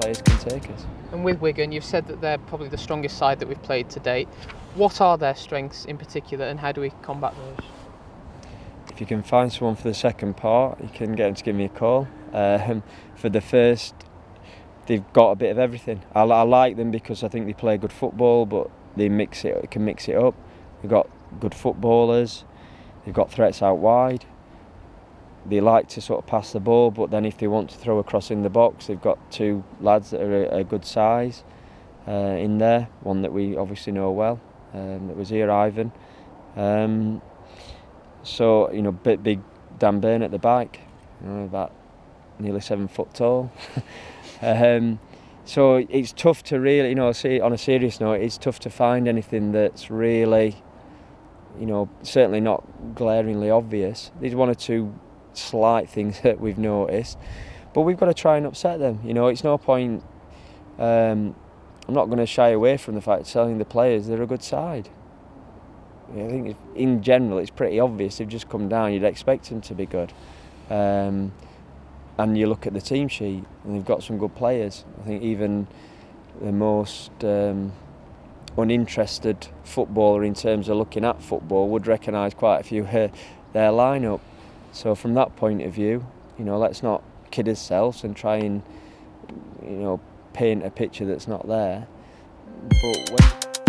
take us. And with Wigan, you've said that they're probably the strongest side that we've played to date. What are their strengths in particular, and how do we combat those? If you can find someone for the second part, you can get them to give me a call. Um, for the first, they've got a bit of everything. I, I like them because I think they play good football, but they mix it, can mix it up. They've got good footballers. They've got threats out wide. They like to sort of pass the ball, but then if they want to throw across in the box, they've got two lads that are a, a good size uh, in there. One that we obviously know well, um, that was here, Ivan. Um, so you know, bit big Dan Burn at the back, you know, about nearly seven foot tall. um, so it's tough to really, you know, see on a serious note, it's tough to find anything that's really, you know, certainly not glaringly obvious. There's one or two slight things that we've noticed, but we've got to try and upset them. You know, it's no point. Um, I'm not going to shy away from the fact of selling the players. They're a good side. I think in general it's pretty obvious. They've just come down. You'd expect them to be good. Um, and you look at the team sheet, and they've got some good players. I think even the most um, uninterested footballer in terms of looking at football would recognise quite a few uh, their lineup. So from that point of view, you know, let's not kid ourselves and try and you know paint a picture that's not there. But when